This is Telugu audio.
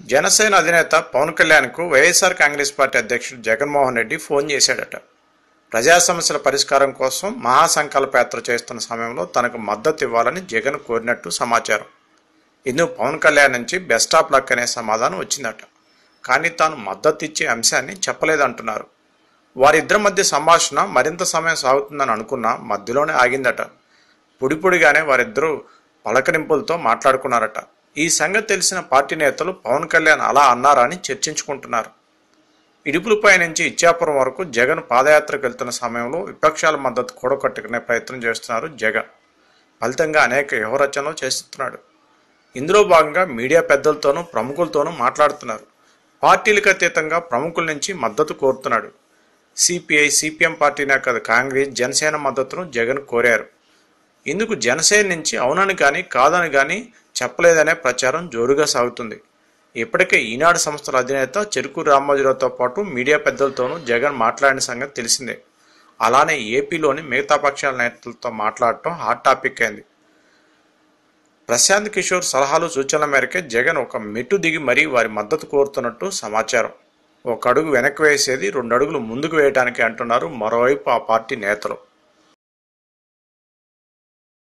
జనసేన అధినేత పవన్ కళ్యాణ్కు వైఎస్ఆర్ కాంగ్రెస్ పార్టీ అధ్యక్షుడు జగన్మోహన్ రెడ్డి ఫోన్ చేశాడట. ప్రజా సమస్యల పరిష్కారం కోసం మహాసంకల్ప యాత్ర చేస్తున్న సమయంలో తనకు మద్దతు ఇవ్వాలని జగన్ కోరినట్టు సమాచారం. ఇందుకు పవన్ కళ్యాణ్ నుంచి బెస్ట్ ఆఫ్ లక్ అనే సమాధానం వచ్చిందట. కానీ తాను మద్దతు ఇచ్చే అంశాన్ని చెప్పలేదంటున్నారు. వారిద్దరి మధ్య సంభాషణ మరింత సమయం సాగుతుందని అనుకున్నా మధ్యలోనే ఆగిందట. పొడిపొడిగానే వారిద్దరూ పలకరింపులతో మాట్లాడుకున్నారట. ఈ సంగతి తెలిసిన పార్టీ నేతలు పవన్ కళ్యాణ్ అలా అన్నారని చర్చించుకుంటున్నారు. ఇడుపులపై నుంచి ఇచ్చాపురం వరకు జగన్ పాదయాత్రకు వెళ్తున్న సమయంలో విపక్షాల మద్దతు కూడగట్టుకునే ప్రయత్నం చేస్తున్నారు జగన్. ఫలితంగా అనేక వ్యూహరచనలు చేస్తున్నాడు. ఇందులో భాగంగా మీడియా పెద్దలతోనూ ప్రముఖులతోనూ మాట్లాడుతున్నారు. పార్టీలకు అతీతంగా ప్రముఖుల నుంచి మద్దతు కోరుతున్నాడు. సిపిఐ సిపిఎం పార్టీనే కాదు కాంగ్రెస్ జనసేన మద్దతును జగన్ కోరారు. ఇందుకు జనసేన నుంచి అవునని కానీ కాదని కానీ చెప్పలేదనే ప్రచారం జోరుగా సాగుతుంది. ఇప్పటికే ఈనాడు సంస్థల అధినేత చెరుకు రామోజీరావుతో పాటు మీడియా పెద్దలతోనూ జగన్ మాట్లాడిన సంగతి తెలిసిందే. అలానే ఏపీలోని మిగతా పక్షాల నేతలతో మాట్లాడటం హాట్ టాపిక్ అయింది. ప్రశాంత్ కిషోర్ సలహాలు సూచనల మేరకే జగన్ ఒక మెట్టు దిగి మరీ వారి మద్దతు కోరుతున్నట్టు సమాచారం. ఒక అడుగు వెనక్కి వేసేది రెండు అడుగులు ముందుకు వేయడానికి అంటున్నారు మరోవైపు ఆ పార్టీ నేతలు.